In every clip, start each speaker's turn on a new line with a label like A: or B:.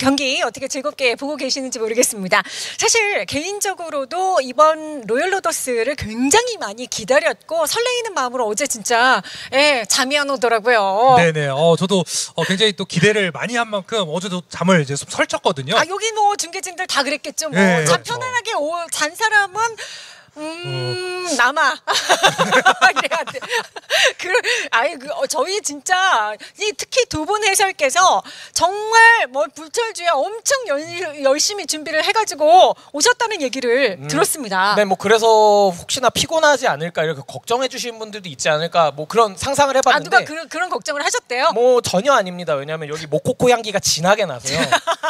A: 경기 어떻게 즐겁게 보고 계시는지 모르겠습니다. 사실 개인적으로도 이번 로열 로더스를 굉장히 많이 기다렸고 설레이는 마음으로 어제 진짜 예, 잠이 안 오더라고요.
B: 네네. 어 저도 어, 굉장히 또 기대를 많이 한 만큼 어제도 잠을 이제 좀 설쳤거든요.
A: 아 여기 뭐 중계진들 다 그랬겠죠. 뭐.
B: 네,
A: 잠
B: 그렇죠.
A: 편안하게 오, 잔 사람은 음 남아 그래야 돼. 그 아이 그 어, 저희 진짜 이 특히 두 분 해설께서 정말 뭐 불철주야 엄청 열, 열심히 준비를 해가지고 오셨다는 얘기를 들었습니다.
C: 네, 뭐 그래서 혹시나 피곤하지 않을까 이렇게 걱정해 주시는 분들도 있지 않을까 뭐 그런 상상을
A: 아
C: 해봤는데
A: 누가 그런 그런 걱정을 하셨대요?
C: 뭐 전혀 아닙니다. 왜냐하면 여기 모코코 향기가 진하게 나서요.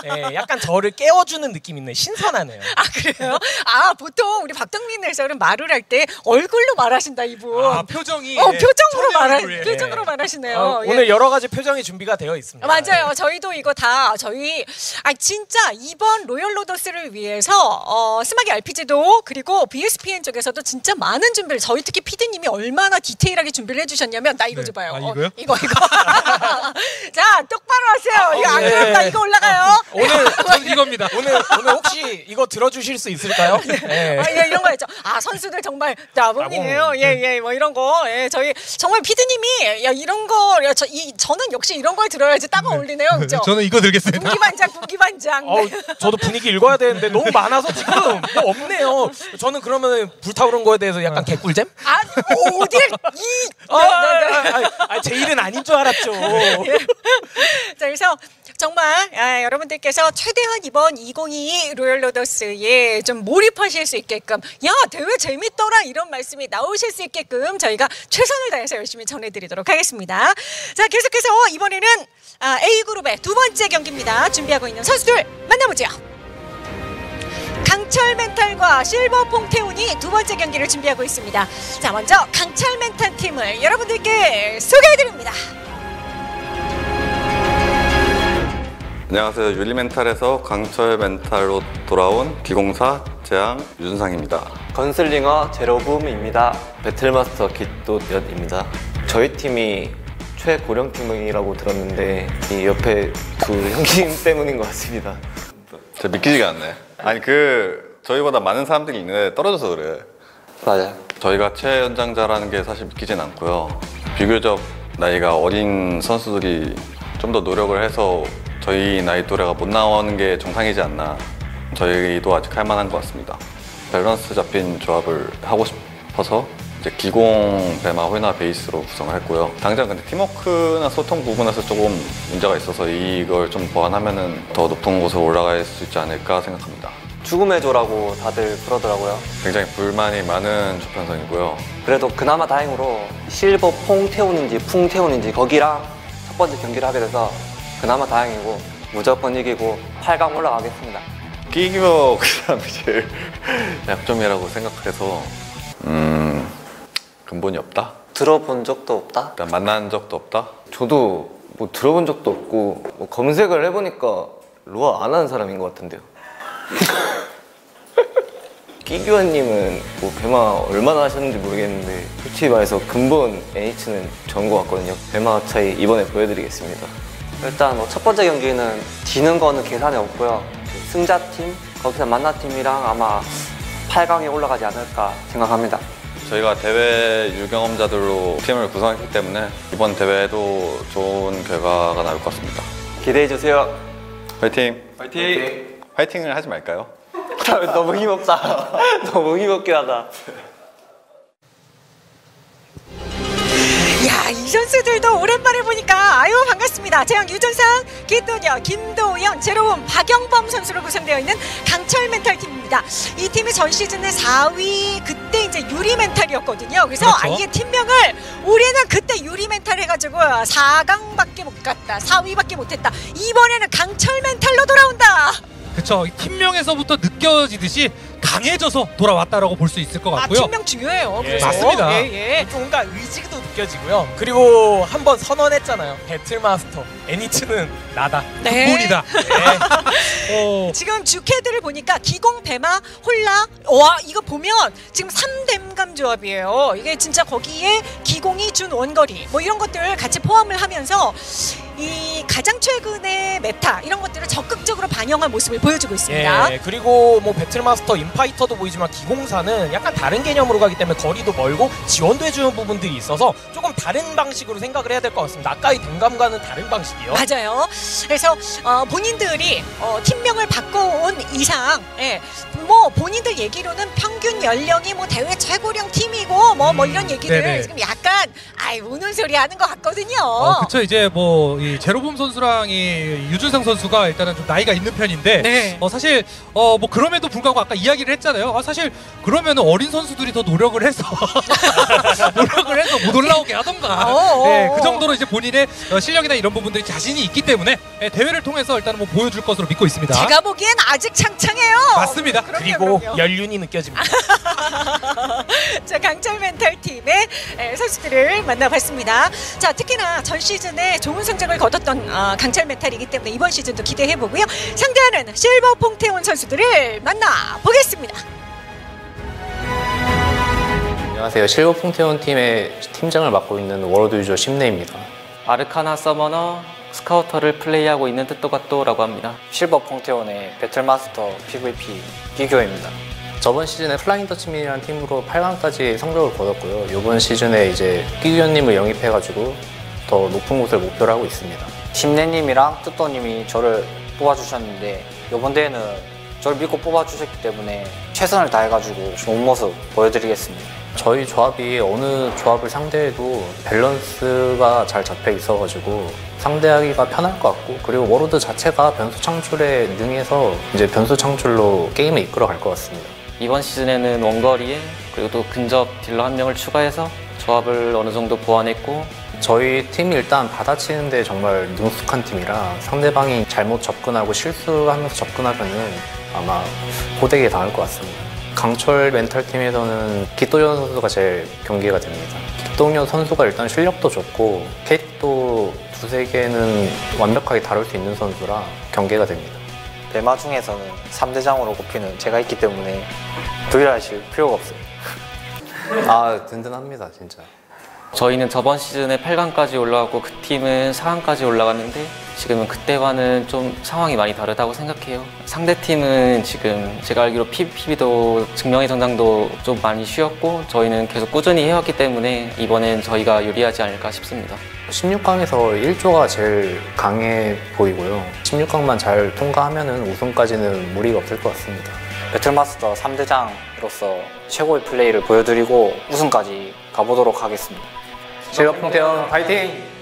C: 예, 약간 저를 깨워주는 느낌이 있네. 신선하네요.
A: 아 그래요? 아 보통 우리 박동민 해 설은 말을 할 때 얼굴로 말하신다 이분.
B: 아 표정이
A: 어
B: 예,
A: 표정으로 말하
B: 예.
A: 표정으로 말하시네요.
C: 어,
A: 예.
C: 오늘 여러 가지 표정이 준비가 되어 있습니다.
A: 맞아요. 저희도 이거 다 저희 아 진짜 이번 로열 로더스를 위해서 어, 스마기 RPG도 그리고 BSPN 쪽에서도 진짜 많은 준비를 저희 특히 피디님이 얼마나 디테일하게 준비를 해주셨냐면 나 이거
B: 네.
A: 줘봐요.
B: 아,
A: 어,
B: 이거요?
A: 이거 이거. 자 똑바로 하세요. 이거 안
C: 예.
A: 그런다. 이거 올라가요.
C: 오늘
B: 전 이겁니다.
C: 오늘 오늘 혹시 이거 들어주실 수 있을까요? 예.
A: 아, 예, 이런 거 있죠. 아, 선수들 정말 나봉이에요.
C: 나봉.
A: 예, 예, 뭐 이런 거. 예, 저희 정말 피디님이 야, 이런 거, 야, 저, 이, 저는 역시 이런 걸 들어야지 딱 어울리네요. 그죠?
B: 저는 이거 들겠습니다.
A: 군기반장, 군기반장.
C: 어우, 저도 분위기 읽어야 되는데 너무 많아서 지금 뭐 없네요. 저는 그러면 불타오른 거에 대해서 약간 개꿀잼?
A: 아, 어딜, 이.
C: 아,
A: 네, 네, 네.
C: 아, 아, 아, 제 일은 아닌 줄 알았죠.
A: 자, 그래서 정말 아, 여러분들께서 최대한 이번 2022 로열 로더스에 좀 몰입하실 수 있게끔 야 대회 재밌더라 이런 말씀이 나오실 수 있게끔 저희가 최선을 다해서 열심히 전해드리도록 하겠습니다. 자 계속해서 이번에는 아, A 그룹의 두 번째 경기입니다. 준비하고 있는 선수들 만나보죠. 강철 멘탈과 실버 퐁태훈이 두 번째 경기를 준비하고 있습니다. 자 먼저 강철 멘탈 팀을 여러분들께 소개해드립니다.
D: 안녕하세요. 유리멘탈에서 강철 멘탈로 돌아온 기공사 재앙 유준상입니다.
E: 건슬링어 제로붐입니다. 배틀마스터 깃도연입니다. 저희 팀이 최고령 팀이라고 들었는데 이 옆에 두 형님 때문인 것 같습니다.
D: 진짜 믿기지가 않네. 아니 그 저희보다 많은 사람들이 있는데 떨어져서 그래.
E: 맞아요.
D: 저희가 최연장자라는 게 사실 믿기진 않고요. 비교적 나이가 어린 선수들이 좀 더 노력을 해서 저희 나이 또래가 못 나오는 게 정상이지 않나. 저희도 아직 할 만한 것 같습니다. 밸런스 잡힌 조합을 하고 싶어서 이제 기공, 배마, 홀나 베이스로 구성을 했고요. 당장 근데 팀워크나 소통 부분에서 조금 문제가 있어서 이걸 좀 보완하면은 더 높은 곳으로 올라갈 수 있지 않을까 생각합니다.
E: 죽음의 조라고 다들 그러더라고요.
D: 굉장히 불만이 많은 조편성이고요.
E: 그래도 그나마 다행으로 실버 퐁태훈인지 풍태훈인지 거기랑 첫 번째 경기를 하게 돼서 그나마 다행이고 무조건 이기고 8강 올라가겠습니다.
D: 끼기가 그 사람이 제일 약점이라고 생각해서 음 근본이 없다.
E: 들어본 적도 없다?
D: 일단 만난 적도 없다.
E: 저도 뭐 들어본 적도 없고 뭐 검색을 해보니까 로아 안 하는 사람인 것 같은데요. 끼규환님은 뭐 배마 얼마나 하셨는지 모르겠는데 솔직히 말해서 근본 NH는 좋은 것 같거든요. 배마 차이 이번에 보여드리겠습니다. 일단 뭐 첫 번째 경기는 지는 거는 계산이 없고요. 승자팀 거기서 만나팀이랑 아마 8강에 올라가지 않을까 생각합니다.
D: 저희가 대회 유경험자들로 팀을 구성했기 때문에 이번 대회에도 좋은 결과가 나올 것 같습니다.
E: 기대해 주세요.
D: 화이팅!
E: 화이팅!
D: 화이팅을 하지 말까요?
E: 너무 힘없다. 너무 힘없긴 하다.
A: 선수들도 오랜만에 보니까 아유 반갑습니다. 재영 유준상, 기도녀, 김도영, 제로움, 박영범 선수로 구성되어 있는 강철 멘탈 팀입니다. 이 팀이 전 시즌에 4위 그때 이제 유리 멘탈이었거든요. 그래서
B: 그렇죠.
A: 아예 팀명을 우리는 그때 유리 멘탈 해가지고 4강밖에 못 갔다, 4위밖에 못했다. 이번에는 강철 멘탈로 돌아온다.
B: 그쵸. 팀명에서부터 느껴지듯이 강해져서 돌아왔다라고 볼 수 있을 것
A: 아
B: 같고요.
A: 팀명 중요해요.
C: 예.
A: 그래서
B: 맞습니다.
A: 예, 예.
C: 뭔가 의지도 느껴지고요. 그리고 한번 선언했잖아요. 배틀마스터 애니츠는 나다.
A: 네.
B: 근본이다. 어,
A: 지금 주캐들을 보니까 기공 배마 홀나 와 이거 보면 지금 3댐감 조합이에요. 이게 진짜 거기에 기 기공이 준 원거리 뭐 이런 것들 같이 포함을 하면서 이 가장 최근의 meta 이런 것들을 적극적으로 반영한 모습을 보여주고 있습니다.
C: 예, 그리고 뭐 배틀마스터 인파이터도 보이지만 기공사는 약간 다른 개념으로 가기 때문에 거리도 멀고 지원도 해주는 부분들이 있어서 조금 다른 방식으로 생각을 해야 될 것 같습니다. 아까의 댐감과는 다른 방식이요.
A: 맞아요. 그래서 어, 본인들이 어, 팀명을 바꿔온 이상, 예, 뭐 본인들 얘기로는 평균 연령이 뭐 대회 최고령 팀이고 뭐뭐 이런 얘기를
B: 네네.
A: 지금 약간 아이 우는 소리 하는 것 같거든요.
B: 어, 그쵸 이제 뭐 이 제로봄 선수랑 이 유준상 선수가 일단은 좀 나이가 있는 편인데
A: 네.
B: 어 사실 어 뭐 그럼에도 불구하고 아까 이야기 를 했잖아요. 아, 사실 그러면은 어린 선수들이 더 노력을 해서 노력을 해서 못 올라오게 하던가.
A: 어어.
B: 네, 그 정도로 이제 본인의 어, 실력이나 이런 부분들이 자신이 있기 때문에 예, 대회를 통해서 일단은 뭐 보여줄 것으로 믿고 있습니다.
A: 제가 보기엔 아직 창창해요.
B: 맞습니다.
A: 그럼요,
C: 그리고
A: 그럼요.
C: 연륜이 느껴집니다.
A: 자 강철 멘탈 팀의 에, 선수들을 만나봤습니다. 자 특히나 전 시즌에 좋은 성적을 거뒀던 아, 강철 멘탈이기 때문에 이번 시즌도 기대해 보고요. 상대하는 실버 퐁테온 선수들을 만나 보겠습니다.
F: 안녕하세요. 실버 퐁테온 팀의 팀장을 맡고 있는 워로드 유저 심내입니다.
E: 아르카나 서머너 스카우터를 플레이하고 있는 뜻도가또라고 합니다.
G: 실버 퐁테온의 배틀마스터 PVP 기교입니다.
F: 저번 시즌에 플라잉 더치맨이라는 팀으로 8강까지 성적을 거뒀고요. 이번 시즌에 이제 끼규현님을 영입해가지고 더 높은 곳을 목표로 하고 있습니다.
G: 심내님이랑 뜻도님이 저를 뽑아주셨는데 이번 대회는 저를 믿고 뽑아주셨기 때문에 최선을 다해가지고 좋은 모습 보여드리겠습니다.
F: 저희 조합이 어느 조합을 상대해도 밸런스가 잘 잡혀 있어가지고 상대하기가 편할 것 같고 그리고 워로드 자체가 변수 창출에 능해서 이제 변수 창출로 게임을 이끌어 갈 것 같습니다.
E: 이번 시즌에는 원거리에 그리고 또 근접 딜러 한 명을 추가해서 조합을 어느 정도 보완했고
F: 저희 팀이 일단 받아치는데 정말 능숙한 팀이라 상대방이 잘못 접근하고 실수하면서 접근하면은 아마 고되게 당할 것 같습니다. 강철 멘탈 팀에서는 기도현 선수가 제일 경기가 됩니다. 기도현 선수가 일단 실력도 좋고 캐릭도 두세 개는 완벽하게 다룰 수 있는 선수라 경계가 됩니다.
G: 대마 중에서는 3대장으로 꼽히는 제가 있기 때문에 두려하실 필요가 없어요.
F: 아 든든합니다 진짜.
E: 저희는 저번 시즌에 8강까지 올라갔고 그 팀은 4강까지 올라갔는데 지금은 그때와는 좀 상황이 많이 다르다고 생각해요. 상대 팀은 지금 제가 알기로 PVP도 증명의 전장도 좀 많이 쉬었고 저희는 계속 꾸준히 해왔기 때문에 이번엔 저희가 유리하지 않을까 싶습니다.
F: 16강에서 1조가 제일 강해 보이고요. 16강만 잘 통과하면은 우승까지는 무리가 없을 것 같습니다.
G: 배틀마스터 3대장으로서 최고의 플레이를 보여드리고 우승까지 가보도록 하겠습니다.
F: 실버 퐁테온 파이팅!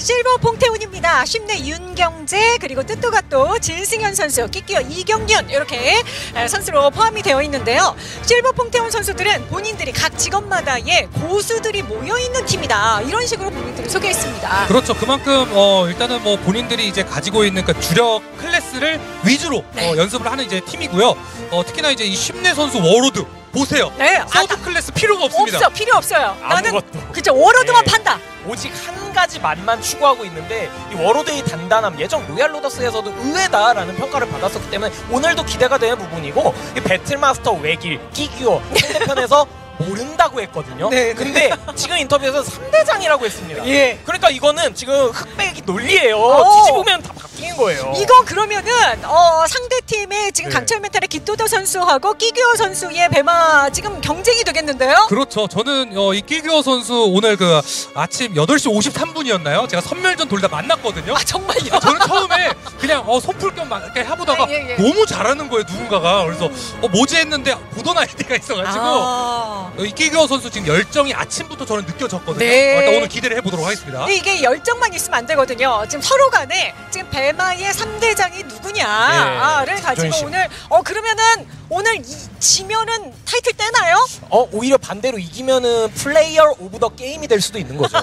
A: 실버 퐁테온입니다. 심내 윤경재 그리고 뜻도가또 진승현 선수, 끼끼어 이경윤 이렇게 에, 선수로 포함이 되어 있는데요. 실버 퐁테온 선수들은 본인들이 각 직업마다의 고수들이 모여 있는 팀이다. 이런 식으로 본인들을 소개했습니다.
B: 그렇죠. 그만큼 어, 일단은 뭐 본인들이 이제 가지고 있는 그 주력 클래스를 위주로
A: 네.
B: 어, 연습을 하는 이제 팀이고요. 어, 특히나 이제 이 심내 선수 Warlord 보세요.
A: 네, 아,
B: third class 필요가 없습니다.
A: 없어 필요 없어요. 나는. 그죠 Warlord만
C: 네.
A: 판다.
C: 오직 한 가지 맛만 추구하고 있는데 이 Warlord의 단단함 예전 로얄 로더스에서도 의외다라는 평가를 받았었기 때문에 오늘도 기대가 되는 부분이고 이 Battlemaster 외길 끼규어 상대편에서 모른다고 했거든요.
A: 네, 네.
C: 근데 지금 인터뷰에서 3대장이라고 했습니다.
A: 예.
C: 그러니까 이거는 지금 흑백 논리예요.
A: 어.
C: 뒤집으면 다 바뀌는 거예요.
A: 이거 그러면은 어, 상대 팀의 지금
C: 네.
A: 강철 멘탈의 기토도 선수하고 끼규어 선수의 배마 지금 경쟁이 되겠는데요?
B: 그렇죠. 저는 어, 이 끼규어 선수 오늘 그 아침 8시 53분이었나요? 제가 선멸전 돌다 만났거든요.
A: 아 정말요?
B: 저는 처음에 그냥 어, 소풀 겸막 이렇게 해보다가
A: 예, 예, 예.
B: 너무 잘하는 거예요 누군가가 그래서 어, 뭐지 했는데 보던 아이디가 있어가지고
A: 아.
B: 어, 이 끼규어 선수 지금 열정이 아침부터 저는 느껴졌거든요.
A: 네.
B: 어, 일단 오늘 기대를 해보도록 하겠습니다.
A: 근데 이게 열정만 있으면 안 되거든요. 지금 서로 간에 지금 배마의 3대장이 누구냐를 가지고
C: 조인식.
A: 오늘 어 그러면은 오늘 이, 지면은 타이틀 떼나요?
C: 어 오히려 반대로 이기면은 player of the game이 될 수도 있는 거죠.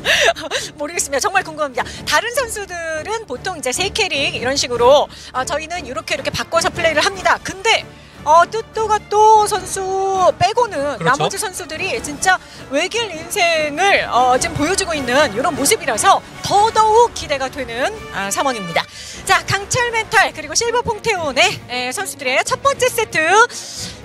A: 모르겠습니다. 정말 궁금합니다. 다른 선수들은 보통 이제 세 캐릭 이런 식으로 아, 저희는 이렇게 이렇게 바꿔서 플레이를 합니다. 근데 어, 뜻도가 또 선수 빼고는
B: 그렇죠.
A: 나머지 선수들이 진짜 외길 인생을 어, 지금 보여주고 있는 이런 모습이라서 더더욱 기대가 되는 아, 상황입니다. 자, 강철 멘탈 그리고 실버 퐁테온의 에, 선수들의 첫 번째 세트.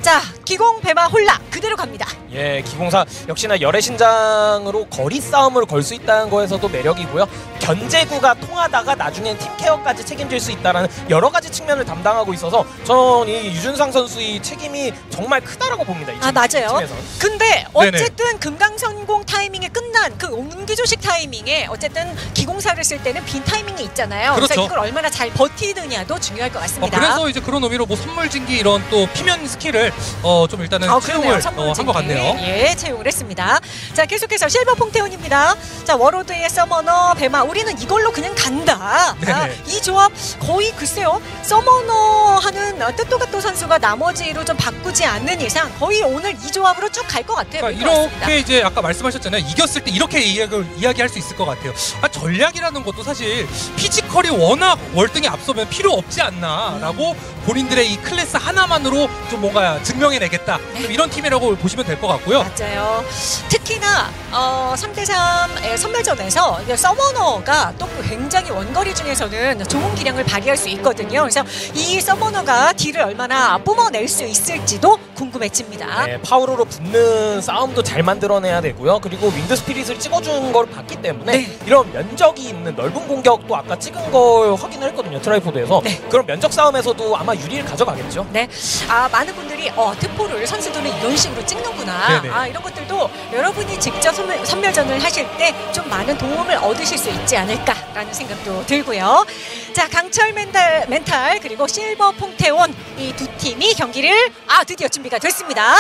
A: 자, 기공 배마 홀라 그대로 갑니다.
C: 예, 기공사 역시나 열애 신장으로 거리 싸움을 걸 수 있다는 거에서도 매력이고요. 견제구가 통하다가 나중엔 팀 케어까지 책임질 수 있다라는 여러 가지 측면을 담당하고 있어서 전이 유준상 선수의 책임이 정말 크다라고 봅니다.
A: 이아
C: 팀-
A: 맞아요.
C: 팀에서.
A: 근데 어쨌든 금강선공 타이밍에 끝난 그 운기조식 타이밍에 어쨌든 기공사를 쓸 때는 빈 타이밍이 있잖아요.
B: 그렇죠.
A: 이걸 얼마나 잘 버티느냐도 중요할 것
B: 어,
A: 같습니다.
B: 그래서 이제 그런 의미로 뭐 선물 진기 이런 또 피면 스킬을 어, 좀 일단은
A: 아,
B: 채용을 어, 한것
A: 징계.
B: 같네요.
A: 예, 채용을 했습니다. 자, 계속해서 실버 퐁테온입니다. 자, Warlord에 Summoner, 배마. 우리는 이걸로 그냥 간다.
B: 네네.
A: 아, 이 조합 거의 글쎄요. Summoner 하는 어, 뜻도가또 선수가 나머지로 좀 바꾸지 않는 이상 거의 오늘 이 조합으로 쭉 갈 것 같아요.
B: 그러니까
A: 볼것 같습니다.
B: 이렇게 이제 아까 말씀하셨잖아요. 이겼을 때 이렇게 이야기를 이야기할 수 있을 것 같아요. 아, 전략이라는 것도 사실 피지 컬이 워낙 월등히 앞서면 필요 없지 않나라고 본인들의 이 클래스 하나만으로 좀 뭔가 증명해내겠다. 좀 이런 팀이라고 보시면 될 것 같고요.
A: 맞아요. 특히나 어, 3대3 선멸전에서 이제 서머너가 또그 굉장히 원거리 중에서는 좋은 기량을 발휘할 수 있거든요. 그래서 이 서머너가 딜을 얼마나 뿜어낼 수 있을지도 궁금해집니다.
C: 네, 파우로로 붙는 싸움도 잘 만들어내야 되고요. 그리고 Wind Spirit을 찍어준 걸 봤기 때문에
A: 네.
C: 이런 면적이 있는 넓은 공격도 아까 찍은 걸 확인을 했거든요. tripod에서
A: 네.
C: 그런 면적 싸움에서도 아마 유리를 가져가겠죠.
A: 네, 아 많은 분들이 어 트포를 선수들은 이런 식으로 찍는구나.
B: 네네.
A: 아 이런 것들도 여러분이 직접 섬멸, 섬멸전을 하실 때 좀 많은 도움을 얻으실 수 있지 않을까라는 생각도 들고요. 자 강철 멘탈, 멘탈 그리고 실버 퐁테온 이 두 팀이 경기를 아 드디어 준비가 됐습니다.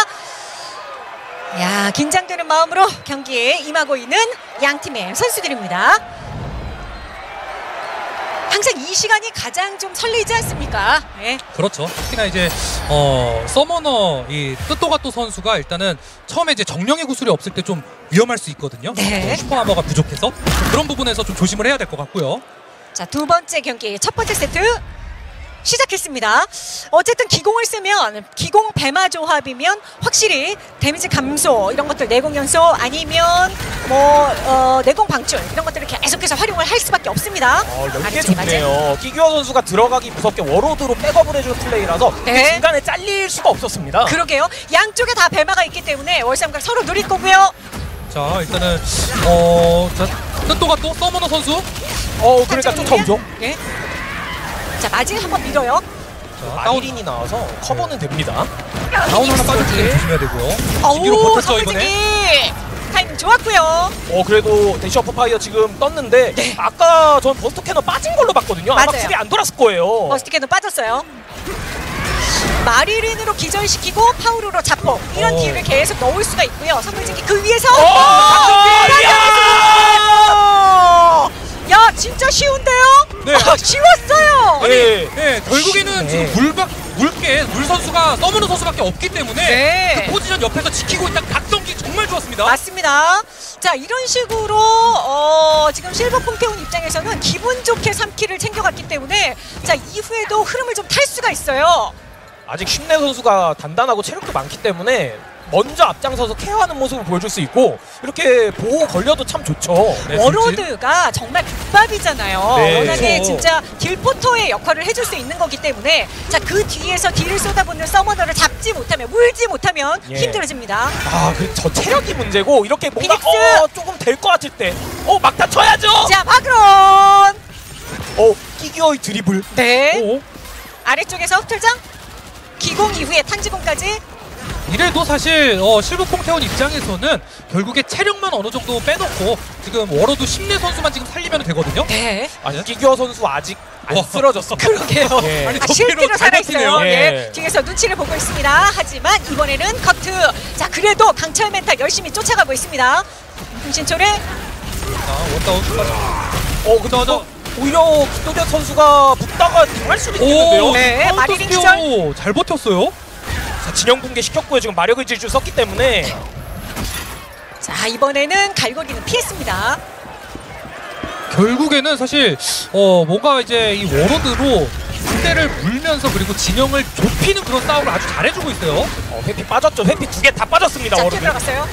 A: 야 긴장되는 마음으로 경기에 임하고 있는 양 팀의 선수들입니다. 항상 이 시간이 가장 좀 설레지 않습니까? 네.
B: 그렇죠. 특히나 이제 어, 서머너 이 뜻도가또 선수가 일단은 처음에 이제 정령의 구슬이 없을 때 좀 위험할 수 있거든요.
A: 네.
B: 어, 슈퍼하머가 부족해서 그런 부분에서 좀 조심을 해야 될 것 같고요.
A: 자, 두 번째 경기 첫 번째 세트 시작했습니다. 어쨌든 기공을 쓰면 기공 배마 조합이면 확실히 데미지 감소 이런 것들 내공 연소 아니면 뭐 어, 내공 방출 이런 것들을 계속해서 활용을 할 수밖에 없습니다.
C: 어, 연계
A: 아래쪽에 맞아요.
C: 좋네요. 끼규어 선수가 들어가기 무섭게 워로드로 백업을 해주는 플레이라서
A: 네.
C: 중간에 잘릴 수가 없었습니다.
A: 그러게요. 양쪽에 다 배마가 있기 때문에 월삼각 서로 누릴 거고요.
B: 자 일단은 어, 자 뜻도가 또 서머너 선수
C: 어, 그러니까 쫓아오죠.
A: 예. 자, 마진 한번 밀어요.
C: 마디린이 나와서 커버는 됩니다.
B: 다운 하나 빠질 때 조심해야 되고요.
A: 어우,
B: 지기로 버텼죠 이번에.
A: 타이밍 좋았고요.
C: 어 그래도 대시 어퍼 파이어 지금 떴는데 아까 전 버스터 캐너 빠진 걸로 봤거든요. 아마
A: 네. 맞아요.
C: 쿨이 안 돌았을 거예요.
A: 버스티캔도 빠졌어요. 마리린으로 기절시키고 파우로로 자폭 이런
B: 오.
A: 딜을 계속 넣을 수가 있고요. 선물지기 그 위에서
C: 어,
A: 어,
C: 야!
A: 야 진짜 쉬운데요?
B: 네.
A: 아, 쉬웠어요.
C: 네.
B: 네, 결국에는
C: 네.
B: 지금 물박 물게 물 선수가 서머너 선수밖에 없기 때문에
A: 네.
B: 그 포지션 옆에서 지키고 있다 각성기 정말 좋았습니다.
A: 맞습니다. 자 이런 식으로 어, 지금 실버 퐁테온 입장에서는 기분 좋게 3킬을 챙겨갔기 때문에 자 이후에도 흐름을 좀 탈 수가 있어요.
C: 아직 쉰내 선수가 단단하고 체력도 많기 때문에 먼저 앞장서서 케어하는 모습을 보여줄 수 있고 이렇게 보호 걸려도 참 좋죠.
B: 네,
A: 워로드가 정말 국밥이잖아요.
C: 네.
A: 워낙에
C: 그렇죠.
A: 진짜 딜포터의 역할을 해줄 수 있는 거기 때문에 자 그 뒤에서 딜을 쏟아붓는 서머너를 잡지 못하면 물지 못하면
C: 예.
A: 힘들어집니다.
C: 아, 그저 체력이 문제고 이렇게 뭔가! 어, 조금 될 것 같을 때, 어, 막 다쳐야죠.
A: 자 마그론
C: 어, 끼기어의 드리블.
A: 네
B: 오,
A: 아래쪽에서 틀장 기공 이후에 탄지공까지
B: 이래도 사실 어, 실버 퐁테온 입장에서는 결국에 체력만 어느 정도 빼놓고 지금 워러드 심내 선수만 지금 살리면 되거든요.
A: 네
C: 아니, 끼기어 선수 아직 안
B: 와.
C: 쓰러졌어.
A: 그러게요.
C: 예.
B: 아니,
A: 아,
B: 저
A: 실제로 살아있어요.
B: 버티네요.
A: 예.
C: 예.
A: 뒤에서 눈치를 보고 있습니다. 하지만 이번에는 커트. 자, 그래도 강철 멘탈 열심히 쫓아가고 있습니다.
B: 자, 원다운 끝까지.
C: 어, 근데 저 오히려 기도대 선수가 붙다가 당할 수도 있겠는데요.
B: 오,
A: 네, 마리린
B: 스피어 잘 버텼어요.
C: 자, 진영 붕괴 시켰고요. 지금 마력의 질주 썼기 때문에
A: 자, 이번에는 갈고리는 피했습니다.
B: 결국에는 사실 어 뭔가 이제 이 Warlord로 상대를 물면서 그리고 진영을 좁히는 그런 싸움을 아주 잘해주고 있어요.
C: 어, 회피 빠졌죠. 회피 두 개 다 빠졌습니다.
A: 자,
C: kill Warlord.
A: 들어갔어요.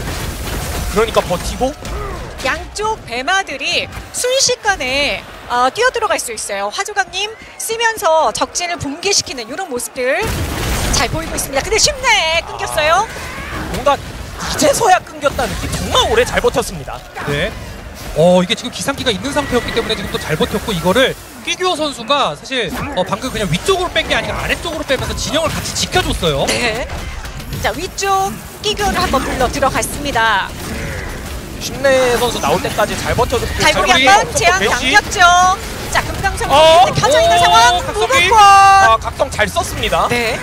C: 그러니까 버티고
A: 양쪽 배마들이 순식간에 어, 뛰어들어갈 수 있어요. 화조강님 쓰면서 적진을 붕괴시키는 이런 모습들 잘 보이고 있습니다. 근데 쉽네 끊겼어요.
C: 뭔가 이제서야 끊겼다는 느낌 정말 오래 잘 버텼습니다.
B: 네. 어 이게 지금 기상기가 있는 상태였기 때문에 지금 또 잘 버텼고 이거를 끼규어 선수가 사실 어, 방금 그냥 위쪽으로 뺀 게 아니라 아래쪽으로 빼면서 진영을 같이 지켜줬어요.
A: 네. 자 위쪽 끼교를 한번 불러 들어갔습니다.
C: 신내 선수 나올 때까지 잘 버텨줬고
A: 한번
C: 버텼고,
A: 제한. 당겼죠. 자 금강선
C: 어?
A: 켜져 있는
B: 오,
A: 상황. 무극권.
C: 아 각성 잘 썼습니다.
A: 네.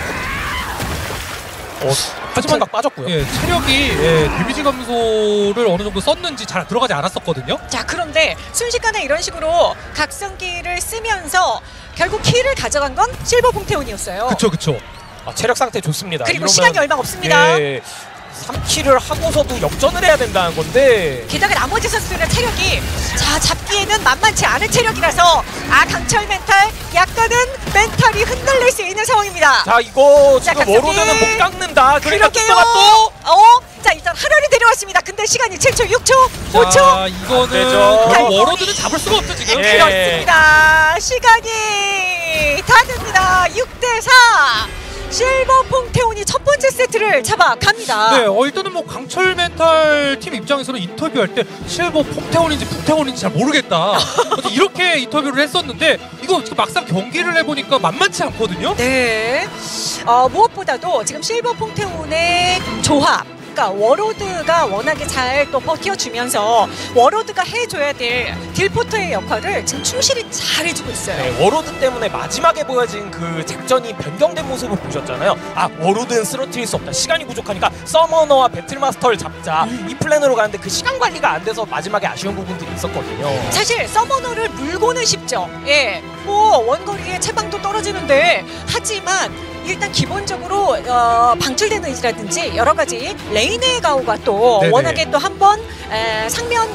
C: 어, 하지만 각 빠졌고요.
B: 예, 체력이 예, 데미지 감소를 어느 정도 썼는지 잘 들어가지 않았었거든요.
A: 자 그런데 순식간에 이런 식으로 각성기를 쓰면서 결국 키를 가져간 건 실버 봉태훈이었어요.
B: 그쵸 그쵸.
C: 아, 체력 상태 좋습니다.
A: 그리고
C: 이러면,
A: 시간이 얼마 없습니다.
C: 예, 3kill을 하고서도 역전을 해야 된다는 건데
A: 게다가 나머지 선수들의 체력이 자 잡기에는 만만치 않은 체력이라서 아 강철 멘탈 약간은 멘탈이 흔들릴 수 있는 상황입니다.
C: 자 이거
A: 자,
C: 지금. Warlord는 못 깎는다. 그러니까 또
A: 어? 자 일단 하련이 데려왔습니다. 근데 시간이 7초, 6초, 5초.
B: 자 이거는. Warlord는 잡을 수가 없죠 지금.
C: 예.
A: 그렇습니다. 시간이 다 됩니다. 6대 4. 실버 퐁태온이 첫 번째 세트를 잡아갑니다.
B: 네, 어, 일단은 뭐 강철 멘탈 팀 입장에서는 인터뷰할 때 실버 폭태원인지 북태원인지 잘 모르겠다. 이렇게 인터뷰를 했었는데 이거 지금 막상 경기를 해보니까 만만치 않거든요.
A: 네. 어, 무엇보다도 지금 실버 퐁태온의 조합. 그러니까 워로드가 워낙에 잘 또 버텨주면서 Warlord가 해줘야 될 딜포터의 역할을 지금 충실히 잘 해주고 있어요.
C: 네, Warlord 때문에 마지막에 보여진 그 작전이 변경된 모습을 보셨잖아요. 아 Warlord는 쓰러뜨릴 수 없다. 시간이 부족하니까 Summoner와 Battlemaster를 잡자. 이 플랜으로 가는데 그 시간 관리가 안 돼서 마지막에 아쉬운 부분들이 있었거든요.
A: 사실 Summoner를 물고는 쉽죠. 예, 뭐 원거리에 체방도 떨어지는데 하지만 일단 기본적으로 어, 방출되는 의지라든지 여러 가지 레인의 가호가 또
B: 네네.
A: 워낙에 또 한번 에, 상면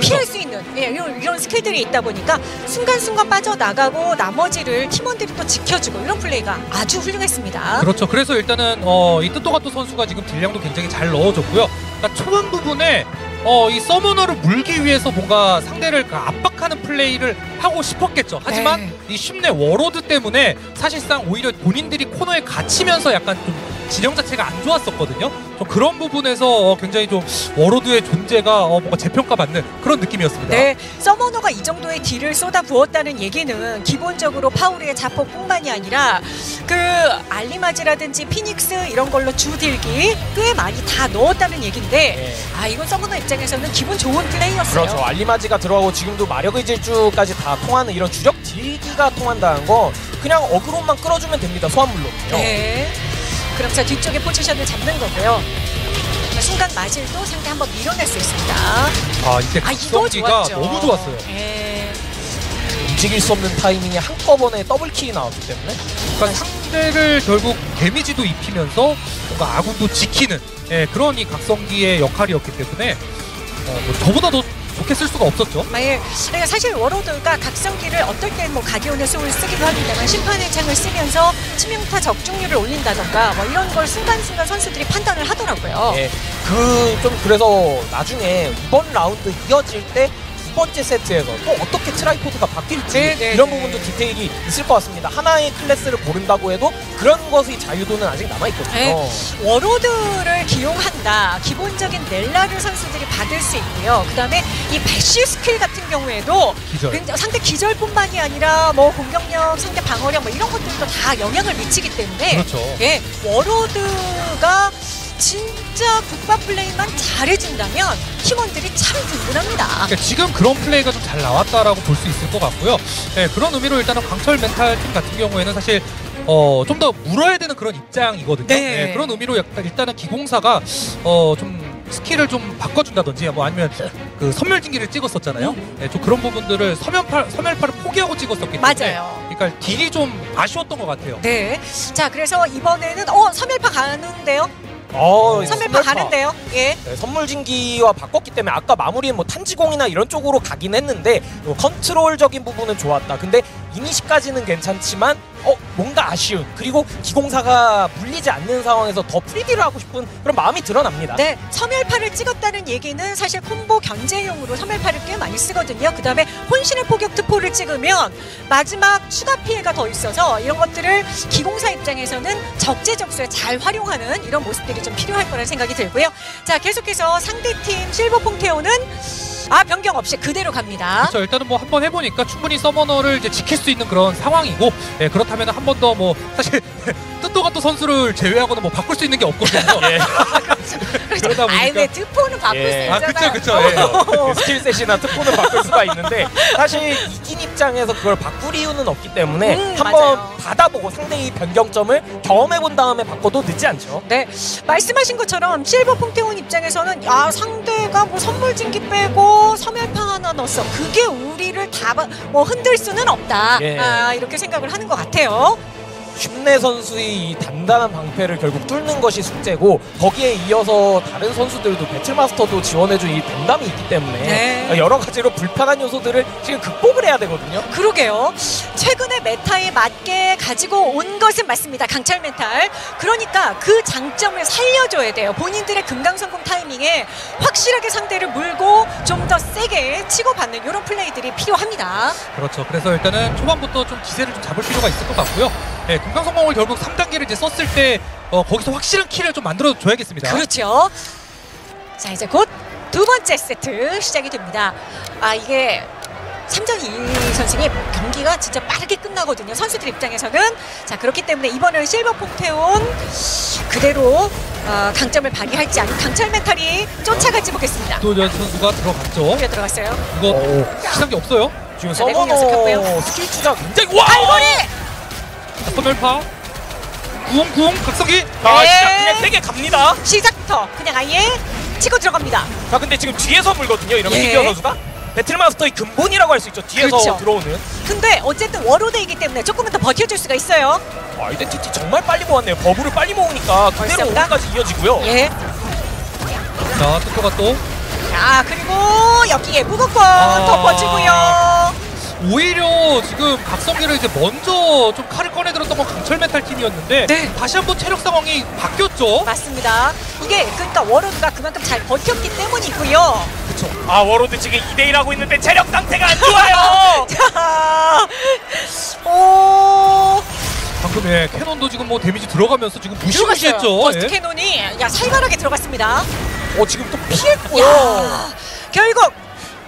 A: 피할 수 있는 예, 이런, 이런 스킬들이 있다 보니까 순간순간 빠져나가고 나머지를 팀원들이 또 지켜주고 이런 플레이가 아주 훌륭했습니다.
B: 그렇죠. 그래서 일단은 어, 이 뜻토가토 선수가 지금 딜량도 굉장히 잘 넣어줬고요. 그러니까 초반 부분에 어, 이 Summoner를 물기 위해서 뭔가 상대를 그 압박하는 플레이를 하고 싶었겠죠. 하지만
A: 네.
B: 이 심내 Warlord 때문에 사실상 오히려 본인들이 코너에 갇히면서 약간 좀 진영 자체가 안 좋았었거든요. 좀 그런 부분에서 어, 굉장히 좀 Warlord의 존재가 어, 뭔가 재평가받는 그런 느낌이었습니다.
A: 네, Summoner가 이 정도의 딜을 쏟아 부었다는 얘기는 기본적으로 파우리의 자폭뿐만이 아니라 그 알리마지라든지 피닉스 이런 걸로 주딜기 꽤 많이 다 넣었다는 얘긴데
C: 네.
A: 아 이건 Summoner 입장에서는 기분 좋은 플레이였어요.
C: 그렇죠. 알리마지가 들어가고 지금도 마력의 질주까지 다 통하는 이런 주력 딜기가 통한다는 건 그냥 어그로만 끌어주면 됩니다. 소환물로는요.
A: 네. 그럼 자 뒤쪽에 포지션을 잡는 거고요. 자, 순간 마질도 상대 한번 밀어낼 수 있습니다.
B: 아 이때
A: 아
B: 각성기가
A: 좋았죠.
B: 너무 좋았어요.
A: 네.
C: 움직일 수 없는 타이밍에 한꺼번에 더블킬이 나왔기 때문에
B: 그러니까 상대를 결국 데미지도 입히면서 뭔가 아군도 지키는 예, 그런 이 각성기의 역할이었기 때문에 어, 뭐 저보다 더 좋게 쓸 수가 없었죠.
A: 만일 그러니까 사실 Warlord가 각성기를 어떨 땐뭐 가디온의 소울 쓰기도 합니다만 심판의 창을 쓰면서 치명타 적중률을 올린다던가 뭐 이런 걸 순간순간 선수들이 판단을 하더라고요.
C: 예, 그 좀 그래서 나중에 이번 라운드 이어질 때 두 번째 세트에서 또 어떻게 tripod가 바뀔지
A: 네, 네,
C: 이런
A: 네.
C: 부분도 디테일이 있을 것 같습니다. 하나의 클래스를 고른다고 해도 그런 것의 자유도는 아직 남아 있거든요.
A: 네. Warlord를 기용한다. 기본적인 넬라를 선수들이 받을 수 있고요. 그 다음에 이 배쉬 스킬 같은 경우에도
B: 기절.
A: 상대 기절뿐만이 아니라 뭐 공격력, 상대 방어력 뭐 이런 것들도 다 영향을 미치기 때문에
B: 그렇죠.
A: 예, 워로드가 진짜 국밥 플레이만 잘해준다면 팀원들이 참 든든합니다.
B: 그러니까 지금 그런 플레이가 좀 잘 나왔다라고 볼 수 있을 것 같고요. 예, 그런 의미로 일단은 강철 멘탈 팀 같은 경우에는 사실 어, 좀 더 물어야 되는 그런 입장이거든요.
A: 네.
B: 예, 그런 의미로 약간 일단은 기공사가 어, 좀 스킬을 좀 바꿔준다든지 뭐 아니면 그 선멸진기를 찍었었잖아요. 예, 좀 그런 부분들을 섬열파 섬열파를 포기하고 찍었었기 때문에
A: 맞아요.
B: 그러니까 딜이 좀 아쉬웠던 것 같아요.
A: 네. 자, 그래서 이번에는 어, 섬열파 가는데요.
C: 어,
A: 섬열파 가는데요. 예.
C: 네, 선물진기와 바꿨기 때문에 아까 마무리는 뭐 탄지공이나 이런 쪽으로 가긴 했는데 뭐 컨트롤적인 부분은 좋았다. 근데 이니시까지는 괜찮지만 어 뭔가 아쉬운 그리고 기공사가 물리지 않는 상황에서 더 프리딜을 하고 싶은 그런 마음이 드러납니다.
A: 네, 섬열파를 찍었다는 얘기는 사실 콤보 견제용으로 섬멸파를 꽤 많이 쓰거든요. 그 다음에 혼신의 포격 투포를 찍으면 마지막 추가 피해가 더 있어서 이런 것들을 기공사 입장에서는 적재적소에 잘 활용하는 이런 모습들이 좀 필요할 거라는 생각이 들고요. 자, 계속해서 상대팀 실버 퐁테오는 아 변경 없이 그대로 갑니다.
B: 그렇죠. 일단은 뭐 한 번 해보니까 충분히 서머너를 이제 지킬 수 있는 그런 상황이고 예, 그렇다면 한 번 더 뭐 사실 뜻도가또 선수를 제외하고는 뭐 바꿀 수 있는 게 없거든요.
C: 예.
B: 그러다 보니까
A: 아이 왜 드포는 바꿀
C: 예.
B: 수아
A: 있잖아요.
B: 그쵸 그쵸. 예.
C: 그 스킬셋이나 특보는 바꿀 수가 있는데 사실 이긴 입장에서 그걸 바꿀 이유는 없기 때문에
A: 음,
C: 한번
A: 맞아요.
C: 받아보고 상대의 변경점을 경험해본 다음에 바꿔도 늦지 않죠.
A: 네, 말씀하신 것처럼 실버 퐁테온 입장에서는 야 상대가 뭐 선물 진기 빼고 섬멸파 하나 넣었어. 그게 우리를 다 뭐 흔들 수는 없다.
C: 예.
A: 아, 이렇게 생각을 하는 것 같아요.
C: 슈네 선수의 이 단단한 방패를 결국 뚫는 것이 숙제고 거기에 이어서 다른 선수들도 배틀마스터도 지원해준 이 덤담이 있기 때문에
A: 네.
C: 여러 가지로 불편한 요소들을 지금 극복을 해야 되거든요.
A: 그러게요. 최근에 메타에 맞게 가지고 온 것은 맞습니다. 강철 멘탈. 그러니까 그 장점을 살려줘야 돼요. 본인들의 금강성공 타이밍에 확실하게 상대를 물고 좀 더 세게 치고받는 이런 플레이들이 필요합니다.
B: 그렇죠. 그래서 일단은 초반부터 좀 기세를 좀 잡을 필요가 있을 것 같고요. 예, 금강성공을 결국 3단계를 이제 썼을 때 어, 거기서 확실한 키를 좀 만들어 줘야겠습니다.
A: 그렇죠. 자 이제 곧 두 번째 세트 시작이 됩니다. 아 이게 3전 2 선승이 경기가 진짜 빠르게 끝나거든요. 선수들 입장에서는 자 그렇기 때문에 이번은 실버 퐁테온 그대로 어, 강점을 발휘할지 아니면 강철 멘탈이 쫓아갈지 보겠습니다.
B: 도전 선수가 들어갔죠.
A: 뛰어 들어갔어요.
B: 이거 시상이 없어요.
C: 지금
A: 연습했고요.
C: 서머너 스킬 투자 굉장히 와!
B: 서 멸파 구웅 구웅 각성기
C: 아
A: 네.
C: 진짜 그냥 세게 갑니다.
A: 시작부터 그냥 아예 치고 들어갑니다.
C: 자 근데 지금 뒤에서 물거든요. 이러면
A: 예.
C: 이기현 선수가 배틀마스터의 근본이라고 할 수 있죠. 뒤에서
A: 그렇죠.
C: 들어오는
A: 근데 어쨌든 워로드이기 때문에 조금은 더 버텨줄 수가 있어요.
C: 아이덴티티 정말 빨리 모았네요. 버블을 빨리 모으니까 그대로
A: 벌써인가?
C: 오늘까지 이어지고요.
A: 예.
B: 자 특허가 또
A: 자 그리고 여기에 무조건
B: 아.
A: 덮어주고요.
B: 오히려 지금 각성기를 이제 먼저 좀 칼을 꺼내들었던 건 강철 멘탈 팀이었는데
A: 네.
B: 다시 한번 체력 상황이 바뀌었죠.
A: 맞습니다. 이게 그러니까 워로드가 그만큼 잘 버텼기 때문이고요.
C: 그쵸. 아 워로드 지금 2대1 하고 있는데 체력 상태가 안 좋아요.
A: 자, 오
B: 방금 예, 캐논도 지금 뭐 데미지 들어가면서 지금. 무시무시했죠.
A: 버스트
B: 예.
A: 캐논이 야 살벌하게 들어갔습니다.
C: 어 지금 또 피했고요.
A: 야 결국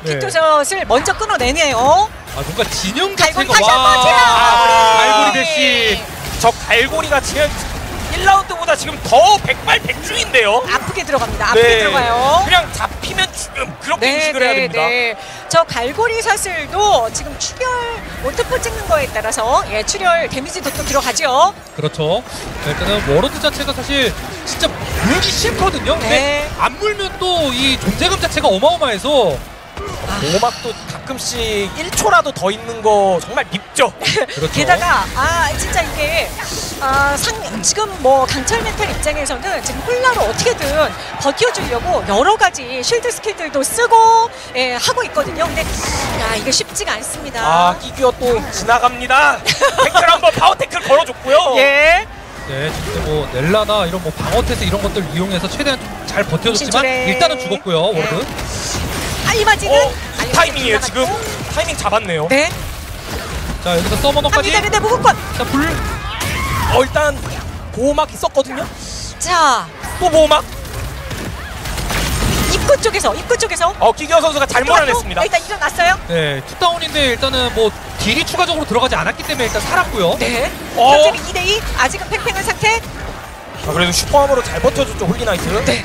B: 네.
A: 빅토샷을 먼저 끊어내네요.
B: 아 뭔가 진영
A: 갈고리
B: 자체가
A: 다시 한번
B: 와! 아, 갈고리 대시
C: 저 갈고리가 지금 1라운드보다 지금 더 백발 백중인데요.
A: 아프게 들어갑니다. 아프게 들어가요.
C: 그냥 잡히면 죽음 그렇게 인식을 해야 됩니다.
A: 네. 저 갈고리 사슬도 지금 출혈 원투포 찍는 거에 따라서 예, 출혈 데미지도 또 들어가죠.
B: 그렇죠. 네, 일단은 워로드 자체가 사실 진짜 물기 싫거든요. 근데
A: 네.
B: 안 물면 또 이 존재감 자체가 어마어마해서
C: 보호막도 가끔씩 1초라도 더 있는 거 정말 밉죠.
B: 그렇죠.
A: 게다가 아 진짜 이게 아, 상, 지금 뭐 강철 멘탈 입장에서는 지금 홀라로 어떻게든 버텨주려고 여러 가지 쉴드 스킬들도 쓰고 예, 하고 있거든요. 근데 야 이게 쉽지가 않습니다.
C: 아 끼규어 또 지나갑니다. 태클 한번 파워 태클 걸어줬고요.
A: 예.
B: 네, 지금 뭐 넬라나 이런 뭐 방어 테스 이런 것들 이용해서 최대한 좀잘 버텨줬지만
A: 진출해.
B: 일단은 죽었고요. 워로드.
A: 네. 알리바지는
C: 어 타이밍이에요 지금. 타이밍 잡았네요.
A: 네.
B: 자 여기서 서머너까지.
A: 갑니다. 근데 무조건
B: 자 불.
C: 어 일단 보호막 있었거든요.
A: 자
C: 또 보호막.
A: 입구 쪽에서 입구 쪽에서
C: 어 끼규어 선수가 잘 몰아냈습니다.
A: 일단 일어났어요.
B: 네, 투다운인데 일단은 뭐 딜이 추가적으로 들어가지 않았기 때문에 일단 살았고요.
A: 네.
C: 어.
A: 현재는 2대2 아직은 팽팽한 상태.
C: 아, 그래도 슈퍼아머로 잘 버텨줬죠 홀리나이트.
A: 네.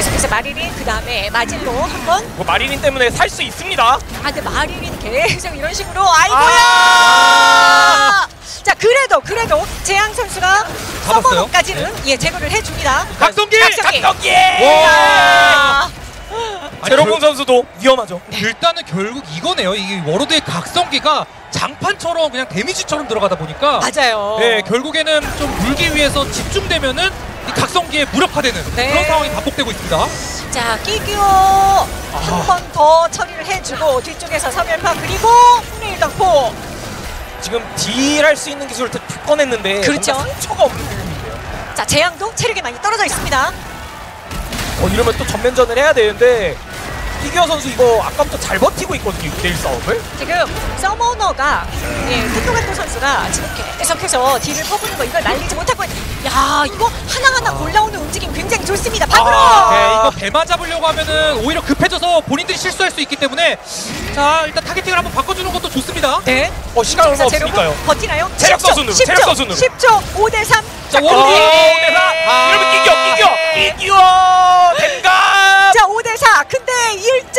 A: 계속해서 마리린 그 다음에 마질로 한번.
C: 뭐 마리린 때문에 살 수 있습니다.
A: 아 근데 마리린 계속 이런 식으로 아이고야.
C: 아!
A: 자 그래도 그래도 재앙 선수가
B: 잡았어요?
A: 서버까지는 예 제거를 해줍니다.
B: 각성기!
A: 각성기!
C: 각성기!
A: 자,
B: 아니,
C: 제로본
B: 결-
C: 선수도 위험하죠.
B: 일단은 결국 이거네요. 이게 워로드의 각성기가 장판처럼 그냥 데미지처럼 들어가다 보니까
A: 맞아요.
B: 네, 결국에는 좀 물기 위해서 집중되면은 이 각성기에 무력화되는
A: 네.
B: 그런 상황이 반복되고 있습니다.
A: 자 끼규어
B: 아.
A: 한번 더 처리를 해주고 뒤쪽에서 섬열파 그리고 풍뢰일광포
C: 지금 딜할 수 있는 기술을 다 꺼냈는데
A: 그렇죠.
C: 뭔가 성과가 없는 그림인데요.
A: 자 재앙도 체력이 많이 떨어져 있습니다.
C: 어 이러면 또 전면전을 해야 되는데 끼규어 선수 이거 아까부터 잘 버티고 있거든요 6대1 싸움을
A: 지금 서머너가 예, 테토간토 선수가 지금 계속해서 딜을 퍼부는 거 이걸 날리지 못하고 있- 야 이거 하나하나 골라오는 움직임 굉장히 좋습니다. 방으로
B: 네, 이거 배마 잡으려고 하면은 오히려 급해져서 본인들이 실수할 수 있기 때문에 자 일단 타겟팅을 한번 바꿔주는 것도 좋습니다.
A: 네.
C: 어 시간 얼마 없으니까요
A: 버티나요?
C: 체력
A: 10초,
C: 서순으로,
A: 10초,
C: 체력 서순으로.
A: 10초 5대 3.
B: 자,
C: 오
B: 원리!
C: 대사
B: 아.
C: 여러분 끼겨 끼겨 끼겨 댕감
A: 자 5대 4. 근데 1점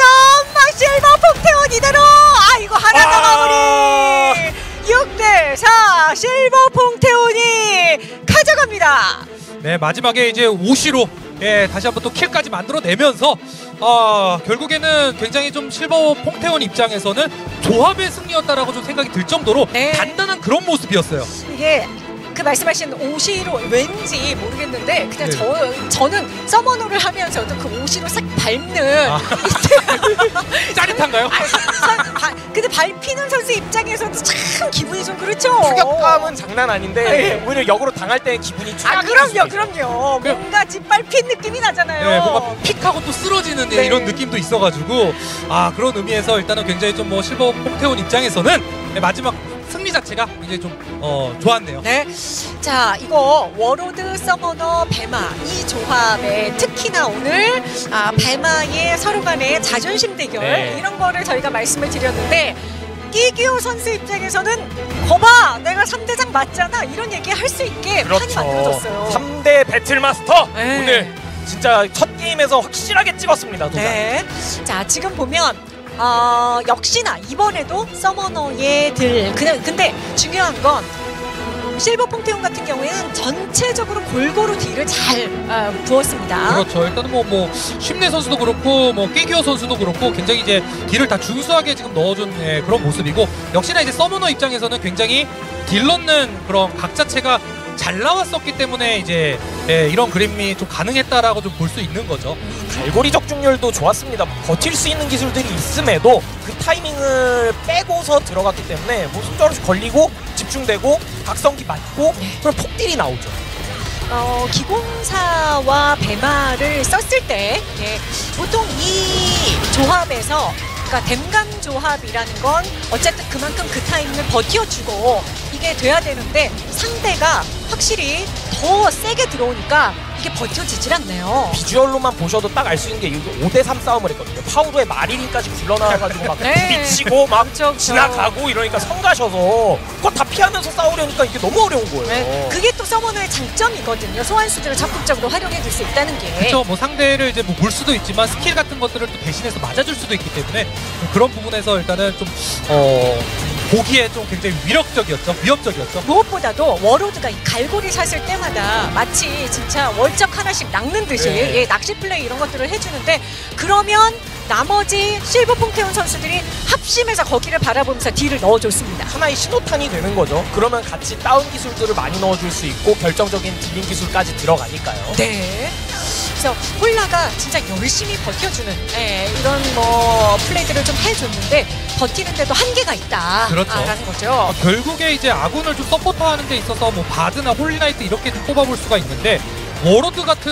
A: 실버 폭태원 이대로 아 이거 하나 더
C: 아.
A: 마무리. 6대 4 실버 봉태원이 가져갑니다.
B: 네 마지막에 이제 오시로 예 다시 한번 또 킬까지 만들어내면서 아 결국에는 굉장히 좀 실버 퐁태원 입장에서는 조합의 승리였다라고 좀 생각이 들 정도로
A: 네.
B: 단단한 그런 모습이었어요.
A: 이게 그 말씀하신 오시로 왠지 모르겠는데 그냥
B: 네.
A: 저 저는 서머너를 하면서도 그 오시로 싹 밟는
B: 아. 짜릿한가요?
A: 아, 선- 바- 근데 밟히는 선수 입장에서도 참 기분이 좀 그렇죠.
C: 추격감은 장난 아닌데
A: 네.
C: 오히려 역으로 당할 때 기분이
A: 아 그럼요. 그럼요.
B: 그-
A: 뭔가 짓밟힌 느낌이 나잖아요.
B: 네, 뭔가 픽하고 또 쓰러지는
A: 네.
B: 이런 느낌도 있어가지고 아 그런 의미에서 일단은 굉장히 좀 뭐 실버 퐁태원 입장에서는 네, 마지막 승리 자체가 이제 좀 어, 좋았네요.
A: 네. 자, 이거 워로드 서머너 배마 이 조합에 특히나 오늘 아, 배마의 서로 간의 자존심 대결
C: 네.
A: 이런 거를 저희가 말씀을 드렸는데 끼규어 선수 입장에서는 거봐 내가 3대장 맞잖아 이런 얘기 할 수 있게 판이
C: 그렇죠
A: 만들어졌어요.
C: 3대 배틀마스터
A: 네.
C: 오늘 진짜 첫 게임에서 확실하게 찍었습니다 도장
A: 네. 자, 지금 보면 어, 역시나 이번에도 서머너의 들 그냥 근데 중요한 건 음, 실버 퐁테온 같은 경우에는 전체적으로 골고루 딜을 잘 어, 부었습니다.
B: 그렇죠. 일단은 뭐, 뭐, 심내 선수도 그렇고, 뭐, 끼기어 선수도 그렇고, 굉장히 이제 딜을 다 준수하게 지금 넣어준 예, 그런 모습이고, 역시나 이제 서머너 입장에서는 굉장히 딜 넣는 그런 각 자체가 잘 나왔었기 때문에 이제 예, 이런 그림이 좀 가능했다라고 좀 볼 수 있는 거죠.
C: 갈고리 적중률도 좋았습니다. 버틸 수 있는 기술들이 있음에도 그 타이밍을 빼고서 들어갔기 때문에 뭐 손자루씩 걸리고 집중되고 각성기 맞고 그럼 폭딜이 나오죠.
A: 어, 기공사와 배마를 썼을 때 예, 보통 이 조합에서 그러니까 댐감 조합이라는 건 어쨌든 그만큼 그 타이밍을 버텨주고 이게 돼야 되는데 상대가 확실히 더 세게 들어오니까 이게 버텨지질 않네요.
C: 비주얼로만 보셔도 딱 알 수 있는 게 이거 5대3 싸움을 했거든요 파우더에 마리린까지 굴러나와가지고 막
A: 네.
C: 부딪히고 막
A: 그렇죠, 그렇죠.
C: 지나가고 이러니까 성가셔서 그거 다 피하면서 싸우려니까 이게 너무 어려운 거예요
A: 네, 그게 또 서머너의 장점이거든요. 소환 수들을 적극적으로 활용해 줄 수 있다는 게.
B: 그렇죠. 뭐 상대를 이제 뭐물 수도 있지만 스킬 같은 것들을 또 대신해서 맞아줄 수도 있기 때문에 뭐 그런 부분에서 일단은 좀 어, 보기에 좀 굉장히 위력적이었죠. 위협적이었죠.
A: 무엇보다도 워로드가 이 갈고리 쐈을 때마다 마치 진짜 월척 하나씩 낚는 듯이
C: 네.
A: 예, 낚시 플레이 이런 것들을 해주는데 그러면 나머지 실버 퐁테온 선수들이 합심해서 거기를 바라보면서 딜을 넣어줬습니다.
C: 하나의 신호탄이 되는 거죠. 그러면 같이 다운 기술들을 많이 넣어줄 수 있고 결정적인 딜링 기술까지 들어가니까요.
A: 네. 그래서 홀라가 진짜 열심히 버텨주는 예, 이런 뭐 플레이들을 좀 해줬는데 버티는데도 한계가 있다.
B: 그렇죠.
A: 라는 거죠.
B: 아, 결국에 이제 아군을 좀 서포터하는 데 있어서 뭐 바드나 홀리나이트 이렇게 좀 뽑아볼 수가 있는데 워로드 같은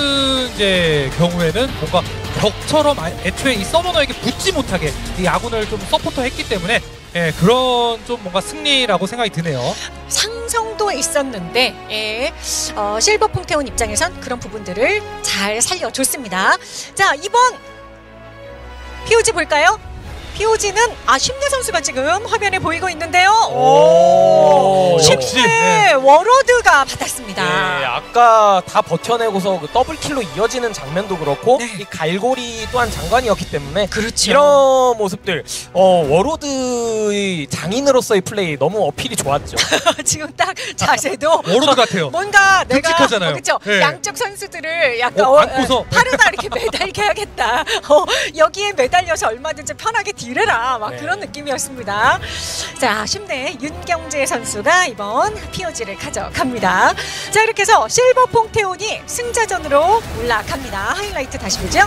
B: 이제 경우에는 뭔가 벽처럼 아- 애초에 이 서머너에게 붙지 못하게 이 아군을 좀 서포터했기 때문에 예, 그런 좀 뭔가 승리라고 생각이 드네요.
A: 상 성도 있었는데 예, 어, 실버 퐁테온 입장에선 그런 부분들을 잘 살려줬습니다. 자 이번 POG 볼까요? POG는 아 심내 선수가 지금 화면에 보이고 있는데요.
C: 오,
A: 심내
B: 역시, 네.
A: 워로드가 받았습니다.
C: 예, 아까 다 버텨내고서 그 double kill로 이어지는 장면도 그렇고
A: 네.
C: 이 갈고리 또한 장관이었기 때문에
A: 그렇죠.
C: 이런 모습들 어, 워로드의 장인으로서의 플레이 너무 어필이 좋았죠.
A: 지금 딱 자세도
B: 워로드 같아요.
A: 뭔가 내가
B: 끔찍하잖아요.
A: 그렇죠.
B: 네.
A: 양쪽 선수들을 약간
B: 어,
A: 어,
B: 안고서.
A: 어, 팔에다 이렇게 매달게 하겠다. 어, 여기에 매달려서 얼마든지 편하게 딜해라. 막
C: 네.
A: 그런 느낌이었습니다. 자, 심내 윤경재 선수가 이번 POG를 가져갑니다. 자, 이렇게 해서 실버 퐁테온이 승자전으로 올라갑니다. 하이라이트 다시 보죠.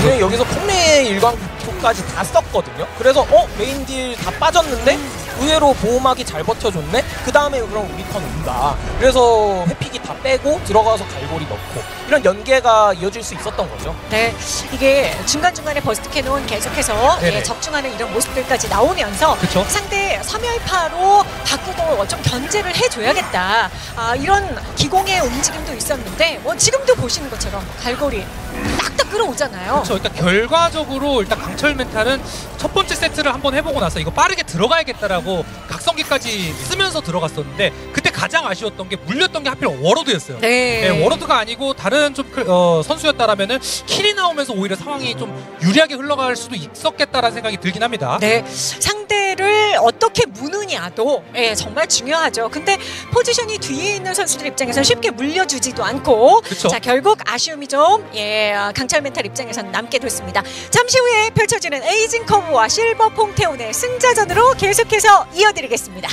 C: 근데 여기서 폭내의 일광폭까지 다 썼거든요. 그래서 어 메인 딜 다 빠졌는데 의외로 보호막이 잘 버텨줬네. 그 다음에 그럼 우리 턴 온다. 그래서 회픽이 다 빼고 들어가서 갈고리 넣고 이런 연계가 이어질 수 있었던 거죠.
A: 네, 이게 중간중간에 burst cannon 계속해서. 예, 적중하는 이런 모습들까지 나오면서
B: 그쵸.
A: 상대 섬멸파로 바꾸고 좀 견제를 해줘야겠다. 아, 이런 기공의 움직임도 있었는데 뭐 지금도 보시는 것처럼 갈고리 딱딱 끌어오잖아요.
B: 그렇죠. 일단 결과적으로 일단 강철 멘탈은 첫 번째 세트를 한번 해보고 나서 이거 빠르게 들어가야겠다라고 각성기까지 쓰면서 들어갔었는데 그때 가장 아쉬웠던 게 물렸던 게 하필 워로드였어요.
A: 네.
B: 네, 워로드가 아니고 다른 좀 그, 어, 선수였다라면은 킬이 나오면서 오히려 상황이 좀 유리하게 흘러갈 수도 있었겠다라는 생각이 들긴 합니다.
A: 네, 상대 를 어떻게 무느냐도 예, 정말 중요하죠. 근데 포지션이 뒤에 있는 선수들 입장에서 쉽게 물려주지도 않고
B: 그쵸.
A: 자 결국 아쉬움이 좀 예, 아, 강철 멘탈 입장에서는 남게 됐습니다. 잠시 후에 펼쳐지는 에이징 커브와 실버 퐁테온의 승자전으로 계속해서 이어드리겠습니다.